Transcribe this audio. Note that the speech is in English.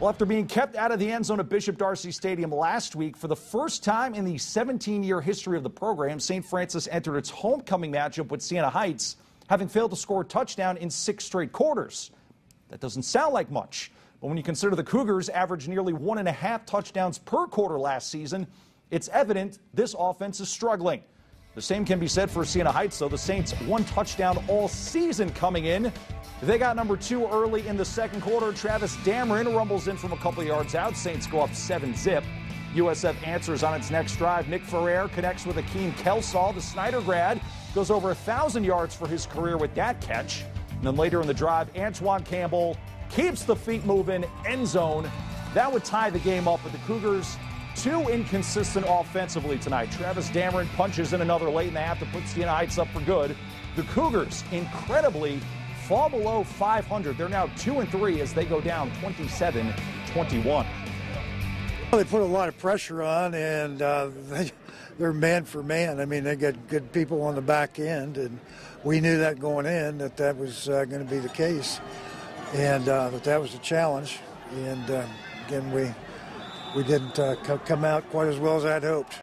Well, after being kept out of the end zone at Bishop D'Arcy Stadium last week, for the first time in the 17 year history of the program, St. Francis entered its homecoming matchup with Siena Heights, having failed to score a touchdown in six straight quarters. That doesn't sound like much, but when you consider the Cougars averaged nearly one and a half touchdowns per quarter last season, it's evident this offense is struggling. The same can be said for Siena Heights, though. The Saints one touchdown all season coming in. They got number two early in the second quarter. Travis Dameron rumbles in from a couple yards out. Saints go up 7 zip. USF answers on its next drive. Nick Ferrer connects with Akeem Kelsall. The Snider grad goes over 1,000 yards for his career with that catch. And then later in the drive, Antoine Campbell keeps the feet moving, end zone. That would tie the game up, but the Cougars too inconsistent offensively tonight. Travis Dameron punches in another late in the half to put Siena Heights up for good. The Cougars incredibly fall below 500. They're now 2 and 3 as they go down 27 21. Well, They put a lot of pressure on, and uh, they, they're man for man. I mean, they got good people on the back end, and we knew that going in that that was uh, going to be the case, and uh, that that was a challenge. And uh, again, we we didn't uh, come out quite as well as I'd hoped.